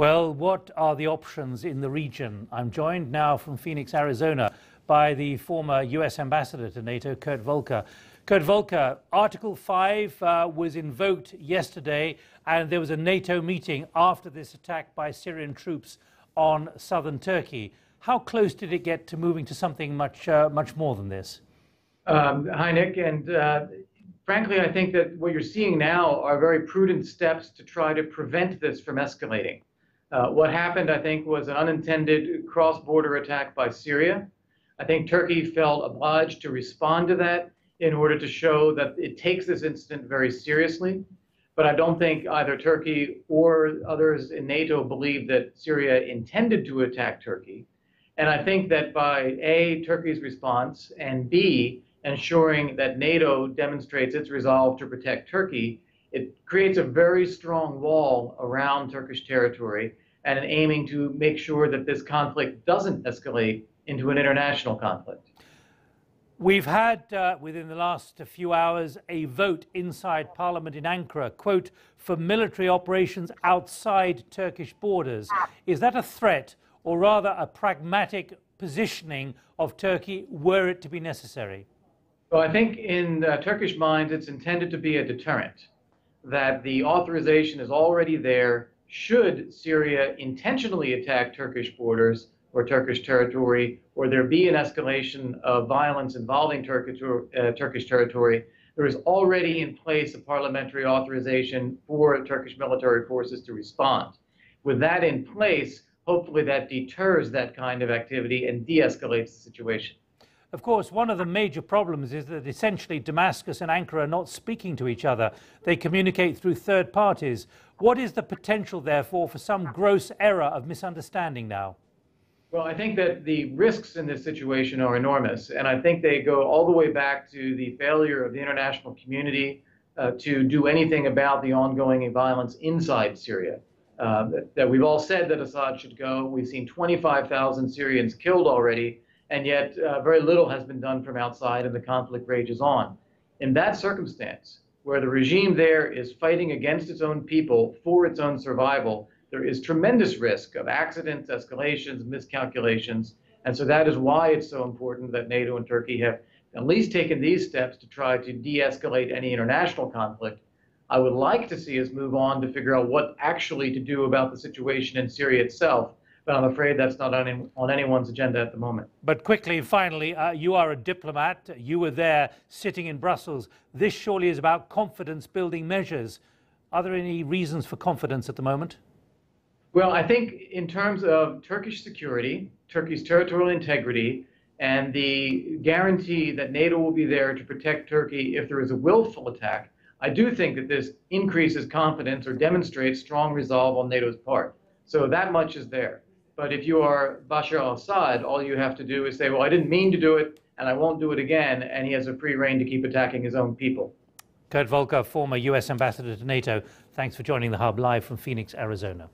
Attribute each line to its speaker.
Speaker 1: Well, what are the options in the region? I'm joined now from Phoenix, Arizona, by the former U.S. ambassador to NATO, Kurt Volker. Kurt Volker, Article 5 uh, was invoked yesterday, and there was a NATO meeting after this attack by Syrian troops on southern Turkey. How close did it get to moving to something much, uh, much more than this?
Speaker 2: Um, hi, Nik. And uh, frankly, I think that what you're seeing now are very prudent steps to try to prevent this from escalating. Uh, what happened, I think, was an unintended cross-border attack by Syria. I think Turkey felt obliged to respond to that in order to show that it takes this incident very seriously. But I don't think either Turkey or others in NATO believe that Syria intended to attack Turkey. And I think that by A, Turkey's response, and B, ensuring that NATO demonstrates its resolve to protect Turkey, it creates a very strong wall around Turkish territory and in aiming to make sure that this conflict doesn't escalate into an international conflict.
Speaker 1: We've had, uh, within the last few hours, a vote inside Parliament in Ankara, quote, for military operations outside Turkish borders. Is that a threat or rather a pragmatic positioning of Turkey were it to be necessary?
Speaker 2: Well, I think in uh, Turkish minds, it's intended to be a deterrent, that the authorization is already there should Syria intentionally attack Turkish borders or Turkish territory, or there be an escalation of violence involving Turkish, uh, Turkish territory, there is already in place a parliamentary authorization for Turkish military forces to respond. With that in place, hopefully that deters that kind of activity and de escalates the situation.
Speaker 1: Of course, one of the major problems is that essentially Damascus and Ankara are not speaking to each other. They communicate through third parties. What is the potential, therefore, for some gross error of misunderstanding now?
Speaker 2: Well, I think that the risks in this situation are enormous, and I think they go all the way back to the failure of the international community uh, to do anything about the ongoing violence inside Syria. Uh, that, that we've all said that Assad should go. We've seen 25,000 Syrians killed already and yet uh, very little has been done from outside and the conflict rages on. In that circumstance, where the regime there is fighting against its own people for its own survival, there is tremendous risk of accidents, escalations, miscalculations. And so that is why it's so important that NATO and Turkey have at least taken these steps to try to de escalate any international conflict. I would like to see us move on to figure out what actually to do about the situation in Syria itself but I'm afraid that's not on, any, on anyone's agenda at the moment.
Speaker 1: But quickly, finally, uh, you are a diplomat. You were there sitting in Brussels. This surely is about confidence building measures. Are there any reasons for confidence at the moment?
Speaker 2: Well, I think in terms of Turkish security, Turkey's territorial integrity, and the guarantee that NATO will be there to protect Turkey if there is a willful attack, I do think that this increases confidence or demonstrates strong resolve on NATO's part. So that much is there. But if you are Bashar al-Assad, all you have to do is say, well, I didn't mean to do it, and I won't do it again, and he has a free rein to keep attacking his own people.
Speaker 1: Kurt Volker, former U.S. ambassador to NATO, thanks for joining the Hub live from Phoenix, Arizona.